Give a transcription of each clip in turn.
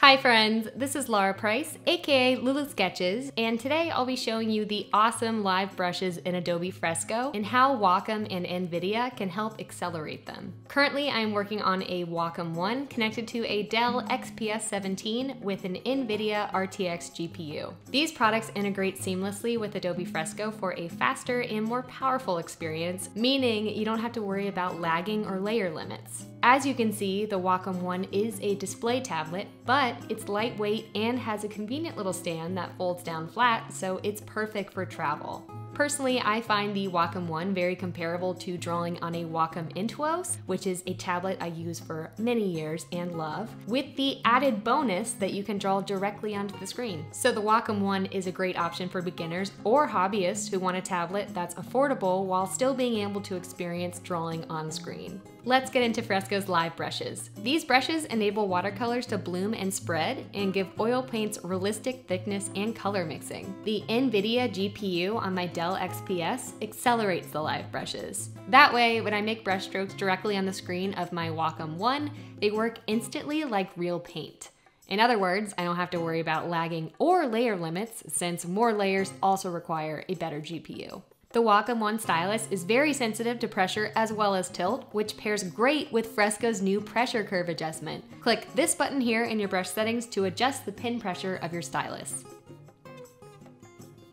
Hi friends, this is Laura Price, aka Lulu Sketches, and today I'll be showing you the awesome live brushes in Adobe Fresco and how Wacom and NVIDIA can help accelerate them. Currently I'm working on a Wacom One connected to a Dell XPS 17 with an NVIDIA RTX GPU. These products integrate seamlessly with Adobe Fresco for a faster and more powerful experience, meaning you don't have to worry about lagging or layer limits. As you can see, the Wacom One is a display tablet, but it's lightweight and has a convenient little stand that folds down flat, so it's perfect for travel. Personally, I find the Wacom One very comparable to drawing on a Wacom Intuos, which is a tablet I use for many years and love, with the added bonus that you can draw directly onto the screen. So the Wacom One is a great option for beginners or hobbyists who want a tablet that's affordable while still being able to experience drawing on screen. Let's get into Fresco's live brushes. These brushes enable watercolors to bloom and spread and give oil paints realistic thickness and color mixing. The NVIDIA GPU on my Dell XPS accelerates the live brushes. That way, when I make brush strokes directly on the screen of my Wacom One, they work instantly like real paint. In other words, I don't have to worry about lagging or layer limits since more layers also require a better GPU. The Wacom One stylus is very sensitive to pressure as well as tilt, which pairs great with Fresco's new pressure curve adjustment. Click this button here in your brush settings to adjust the pin pressure of your stylus.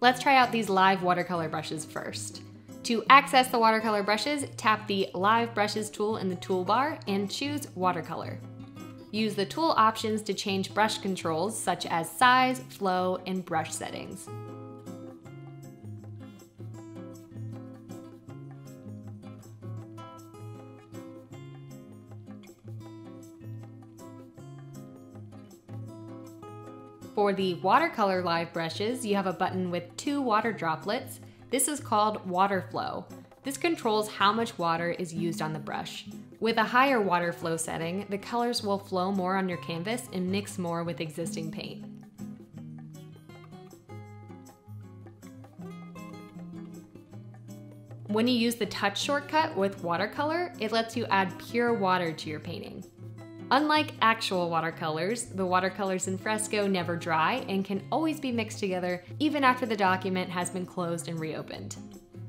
Let's try out these live watercolor brushes first. To access the watercolor brushes, tap the Live Brushes tool in the toolbar and choose Watercolor. Use the tool options to change brush controls such as size, flow, and brush settings. For the watercolor live brushes, you have a button with two water droplets. This is called water flow. This controls how much water is used on the brush. With a higher water flow setting, the colors will flow more on your canvas and mix more with existing paint. When you use the touch shortcut with watercolor, it lets you add pure water to your painting. Unlike actual watercolors, the watercolors in Fresco never dry and can always be mixed together even after the document has been closed and reopened.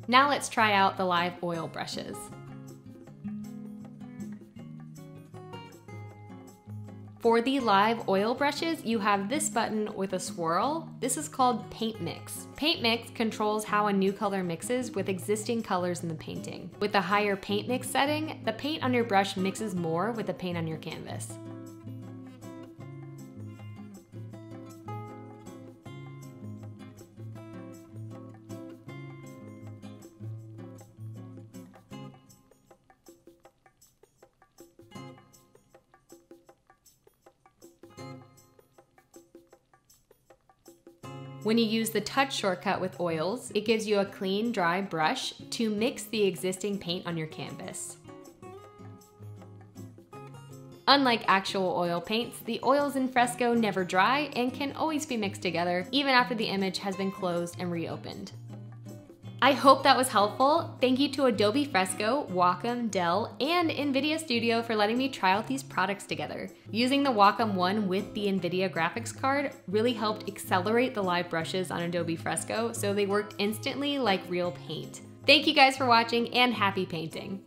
Now let's try out the live oil brushes. For the live oil brushes, you have this button with a swirl. This is called Paint Mix. Paint Mix controls how a new color mixes with existing colors in the painting. With the higher Paint Mix setting, the paint on your brush mixes more with the paint on your canvas. When you use the touch shortcut with oils, it gives you a clean, dry brush to mix the existing paint on your canvas. Unlike actual oil paints, the oils in Fresco never dry and can always be mixed together even after the image has been closed and reopened. I hope that was helpful. Thank you to Adobe Fresco, Wacom, Dell, and NVIDIA Studio for letting me try out these products together. Using the Wacom One with the NVIDIA graphics card really helped accelerate the live brushes on Adobe Fresco so they worked instantly like real paint. Thank you guys for watching and happy painting!